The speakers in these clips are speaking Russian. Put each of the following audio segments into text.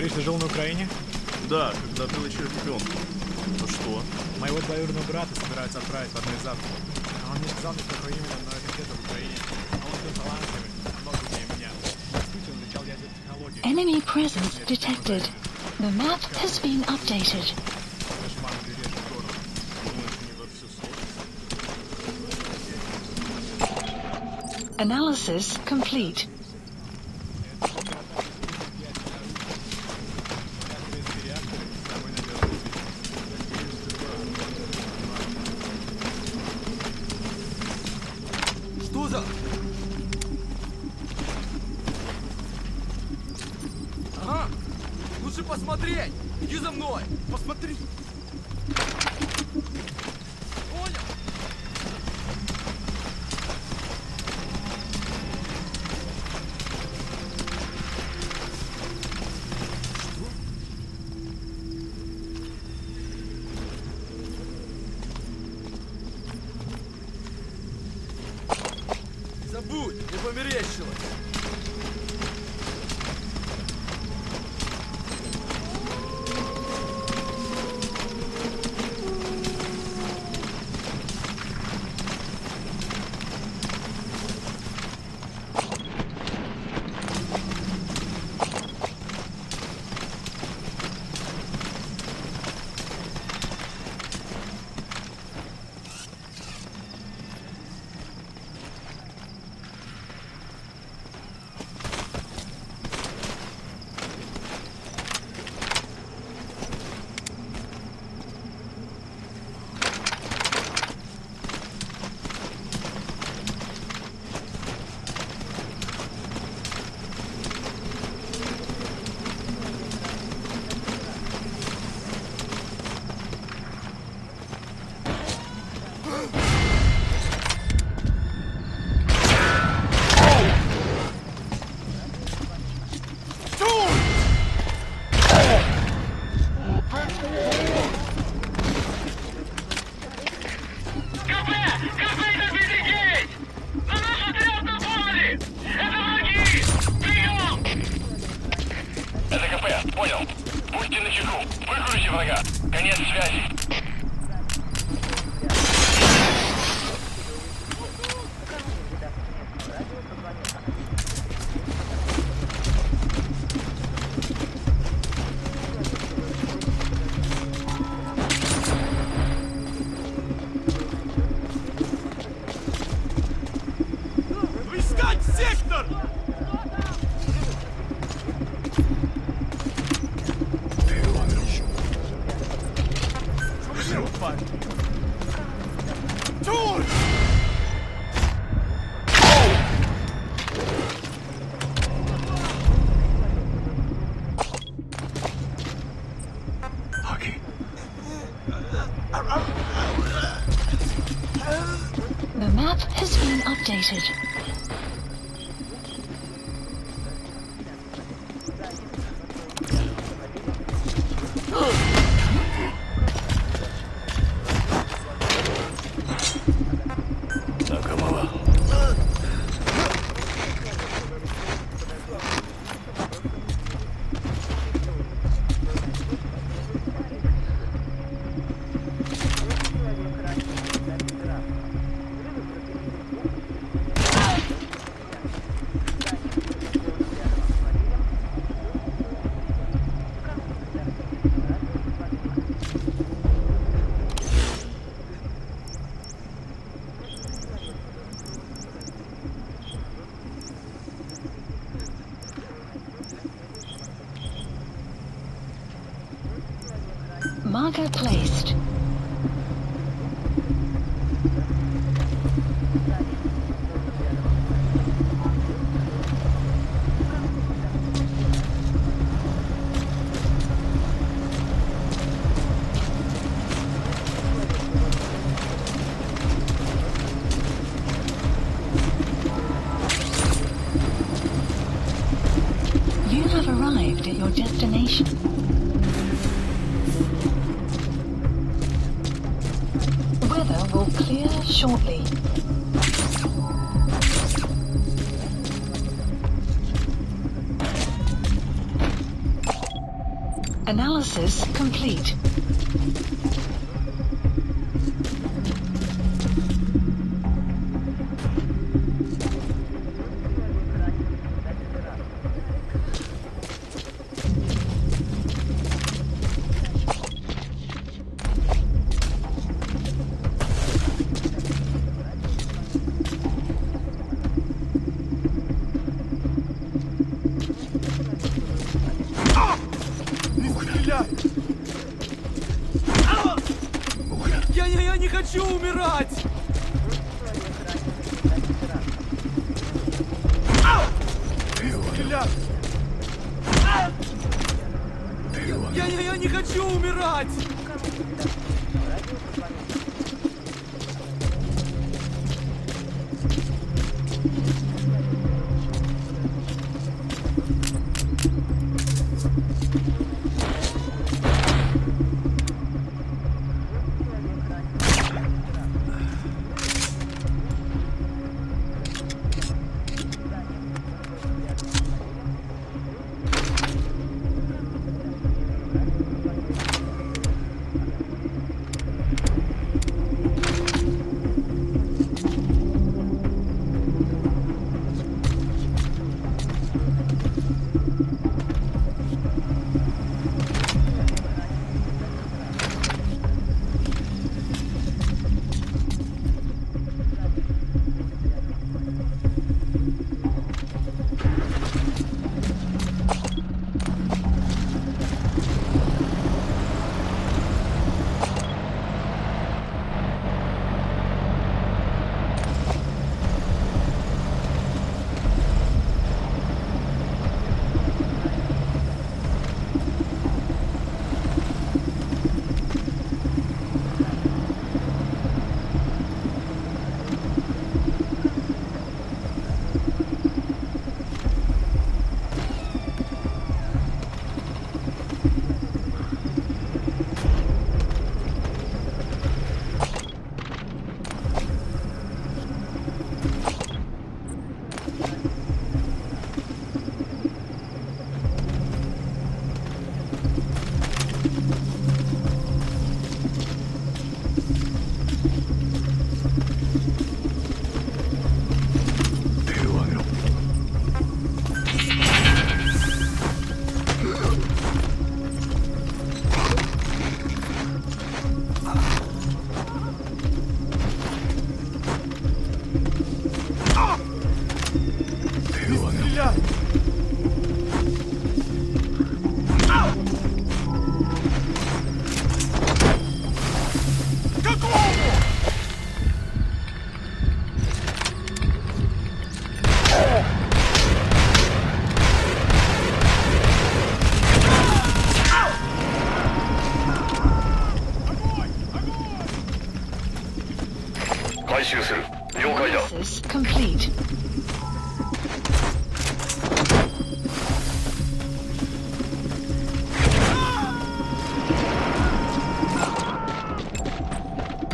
Говоришь, ты жил на Украине? Да, когда был еще ребенком. Ну что? Моего двоюродного брата собираются отправить в одну из армий. Он не сказал мне, какой именно, но это где-то в Украине. А он был талантливый, намного умнее меня. В институте он изучал ядерные технологии. Enemy presence detected. The map has been updated. Кошмар бережный Посмотреть! Иди за мной! Посмотри! Понял? Забудь, не померещилось! The map has been updated. marker place. Analysis complete. Хочу умирать!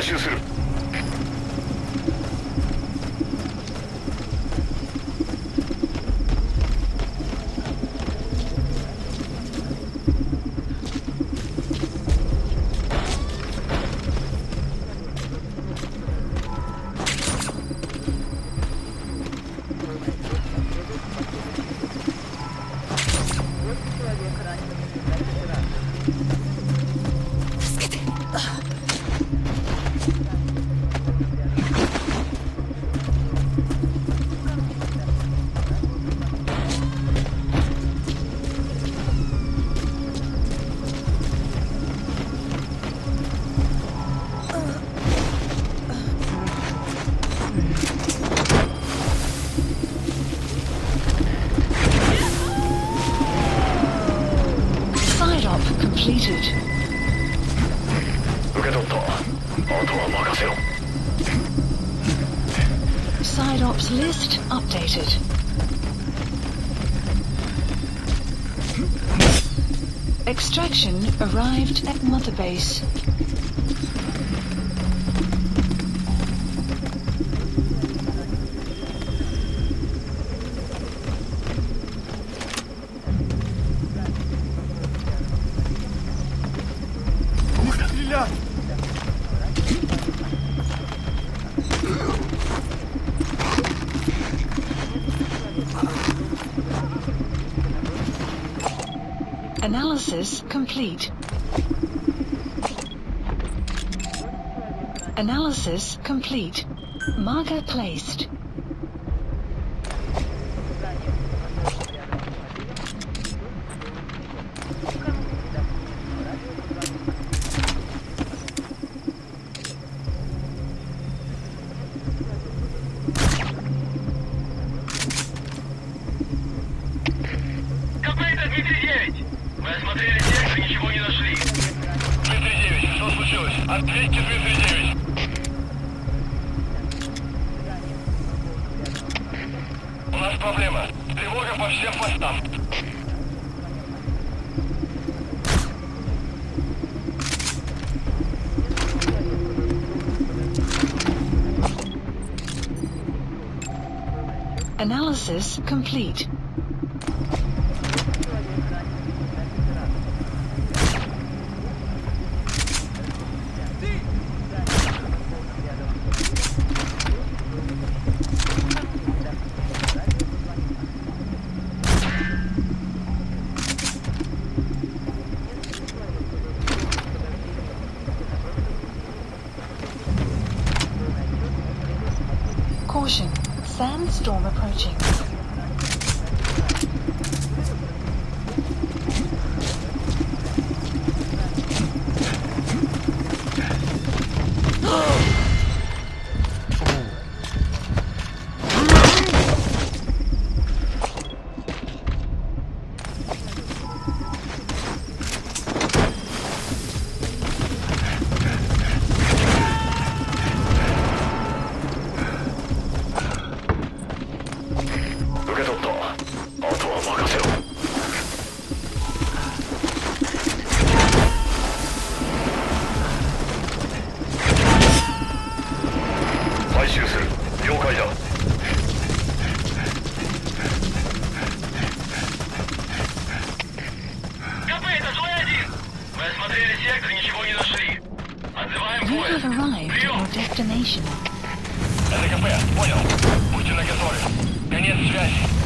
Anlaşılsın. Side ops list updated. Extraction arrived at Mother Base. Analysis complete. Analysis complete. Marker placed. Сектор, ничего не нашли. Дмитрий 9, что случилось? Ответьте, Дмитрий 9. У нас проблема. Тревога по всем постам. Analysis complete. storm You поиск. have arrived at your destination. РКП, понял. Будьте наготове. Конец связи.